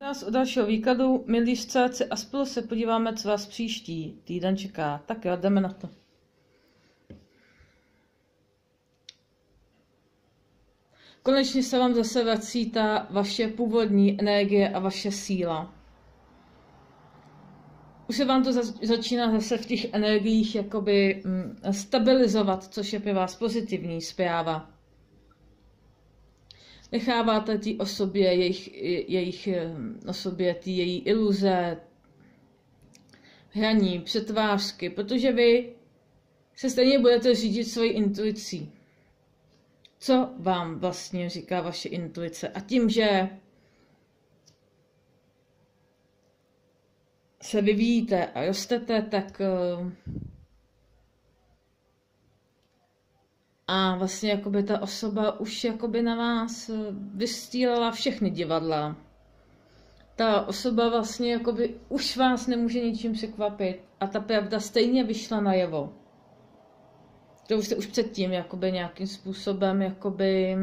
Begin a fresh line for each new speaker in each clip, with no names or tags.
nás u dalšího výkladu, milí střelci, a spolu se podíváme, co vás příští týden čeká. Tak jo, jdeme na to. Konečně se vám zase vrací ta vaše původní energie a vaše síla. Už se vám to začíná zase v těch energiích jakoby mm, stabilizovat, což je pro vás pozitivní zpráva necháváte té osobě, jejich, jejich eh, osobě, ty její iluze, hraní, přetvářky, protože vy se stejně budete řídit svojí intuicí. Co vám vlastně říká vaše intuice? A tím, že se vyvíjíte a rostete, tak uh, A vlastně jakoby ta osoba už jakoby na vás eh, vystřílela všechny divadla. Ta osoba vlastně jakoby už vás nemůže ničím překvapit a ta pravda stejně vyšla najevo. To už jste už předtím jakoby nějakým způsobem jakoby...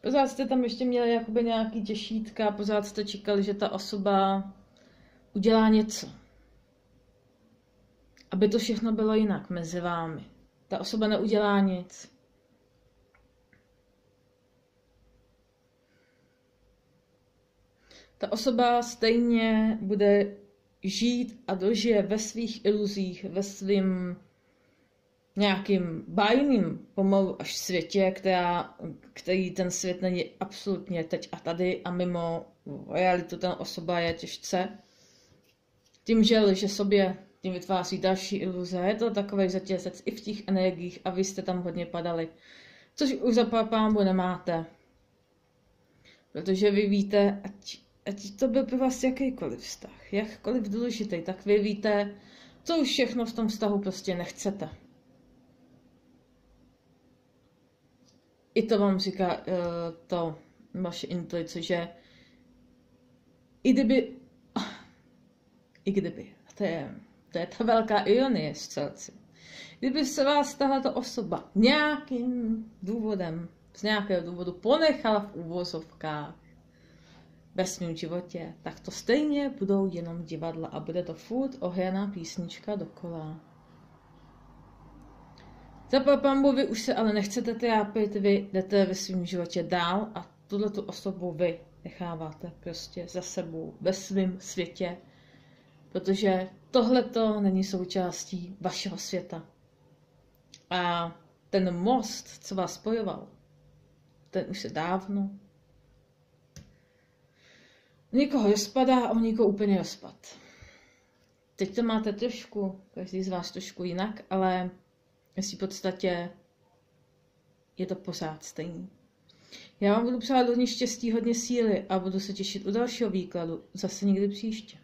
Pořád jste tam ještě měli jakoby nějaký těšítka, pořád jste čekali, že ta osoba udělá něco. Aby to všechno bylo jinak mezi vámi. Ta osoba neudělá nic. Ta osoba stejně bude žít a dožije ve svých iluzích, ve svým nějakým bájným pomalu až světě, která, který ten svět není absolutně teď a tady a mimo realitu ten osoba je těžce. Tím, že lže sobě tím vytváří další iluze. Je to takový zatěsec i v těch energiích a vy jste tam hodně padali. Což už za pámbu nemáte. Protože vy víte, ať, ať to byl pro vás jakýkoliv vztah, jakkoliv důležitý, tak vy víte, co už všechno v tom vztahu prostě nechcete. I to vám říká uh, to vaše intuice, že i kdyby, i kdyby, to je to je ta velká ironie střelci. Kdyby se vás tahle osoba nějakým důvodem, z nějakého důvodu ponechala v úvozovkách ve svém životě, tak to stejně budou jenom divadla a bude to furt ohraná písnička dokola. Za papambu vy už se ale nechcete trápit, vy jdete ve svém životě dál a tuhle tu osobu vy necháváte prostě za sebou ve svém světě, protože tohle to není součástí vašeho světa. A ten most, co vás spojoval, ten už se dávno někoho rozpadá a o někoho úplně rozpad. Teď to máte trošku, každý z vás trošku jinak, ale v podstatě je to pořád stejný. Já vám budu přát hodně štěstí, hodně síly a budu se těšit u dalšího výkladu zase někdy příště.